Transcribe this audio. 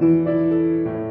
Música